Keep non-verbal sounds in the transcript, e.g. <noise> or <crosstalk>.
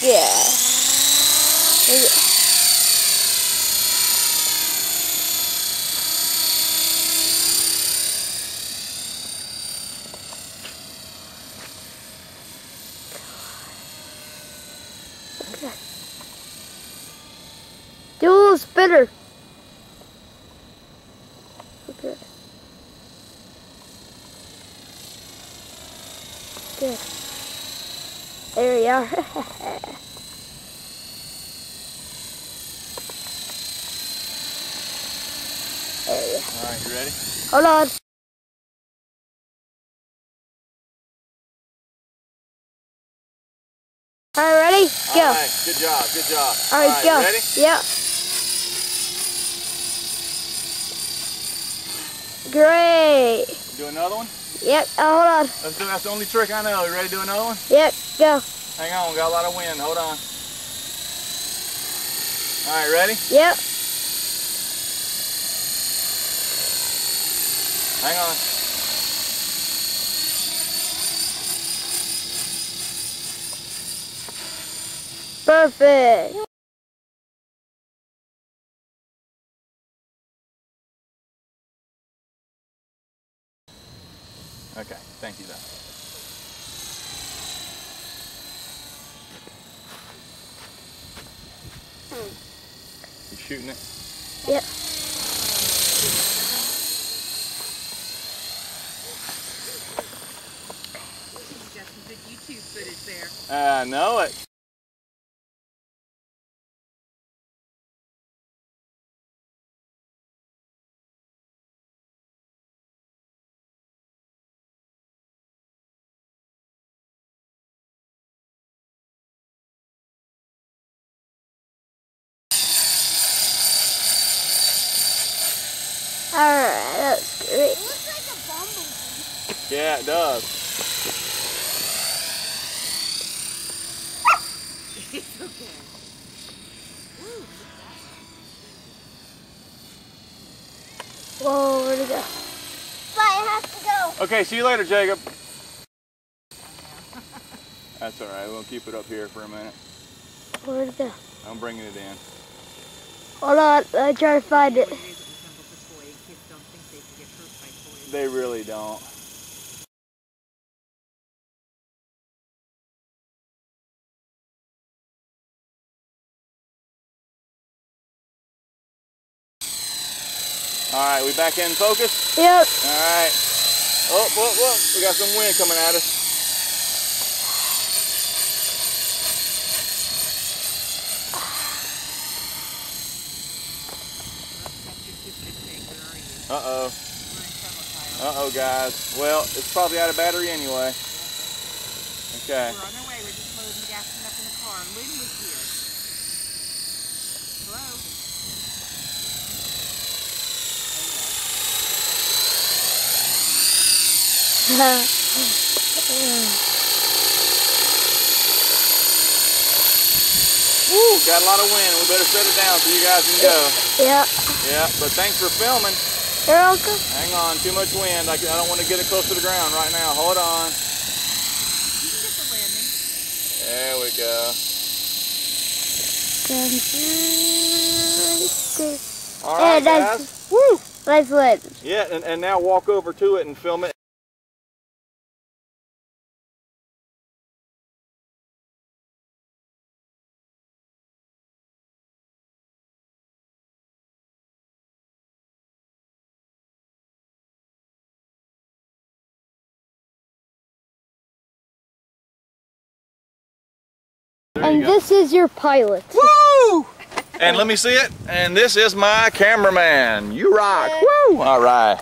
Yeah. Do a spinner. Okay. Good. There we are. there <laughs> we are. All right, you ready? Hold on. All right, ready? Go. All right, good job, good job. All right, go. ready? Yep. Great. Do another one? Yep. Uh, hold on. Let's do, that's the only trick I know. You ready to do another one? Yep. Go. Hang on, got a lot of wind. Hold on. All right, ready? Yep. Hang on. Perfect. Okay, thank you, though. You shooting it? Yep. You got some good YouTube footage there. I know it. All right. That's great. looks like a bumblebee. Yeah, it does. It's okay. Whoa, where'd it go? But I have to go. Okay, see you later, Jacob. That's all right. We'll keep it up here for a minute. Where'd it go? I'm bringing it in. Hold on. I try to find it. What it is, All right, we back in focus? Yep. All right. Oh, whoa, whoa. We got some wind coming at us. That's your sister saying, where are you? Uh-oh. We're in trouble, Kyle. Uh-oh, guys. Well, it's probably out of battery anyway. Okay. <laughs> Woo, got a lot of wind. We better set it down so you guys can go. yep. Yeah, but thanks for filming. You're welcome. Hang on, too much wind. I, I don't want to get it close to the ground right now. Hold on. You can get the landing. There we go. All right, Yeah, that's- guys. Woo! Nice lens. Yeah, and, and now walk over to it and film it. And go. this is your pilot. Woo! And let me see it. And this is my cameraman. You rock. Woo! All right.